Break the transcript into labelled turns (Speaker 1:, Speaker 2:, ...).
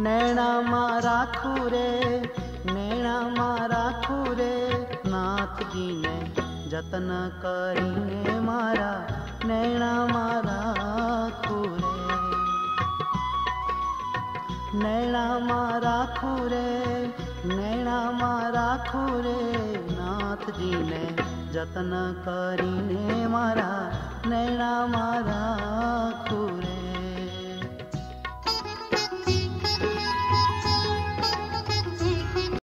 Speaker 1: नैना मारा खूरे, नैना मारा खूरे, नाथ जी ने जतन करी ने मारा, नैना मारा खूरे। नैना मारा खूरे, नैना मारा खूरे, नाथ जी ने जतन करी ने मारा, नैना मारा